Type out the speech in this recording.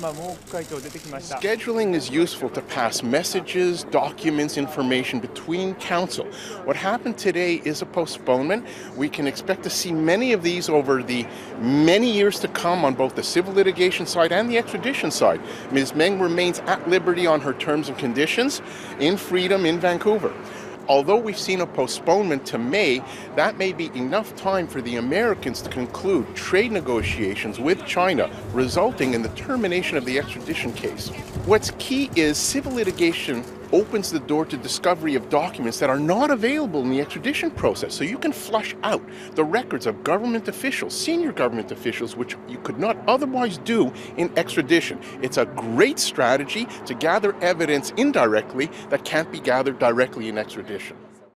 Scheduling is useful to pass messages, documents, information between counsel. What happened today is a postponement. We can expect to see many of these over the many years to come on both the civil litigation side and the extradition side. Ms. Meng remains at liberty on her terms and conditions in freedom in Vancouver. Although we've seen a postponement to May, that may be enough time for the Americans to conclude trade negotiations with China, resulting in the termination of the extradition case. What's key is civil litigation opens the door to discovery of documents that are not available in the extradition process. So you can flush out the records of government officials, senior government officials, which you could not otherwise do in extradition. It's a great strategy to gather evidence indirectly that can't be gathered directly in extradition.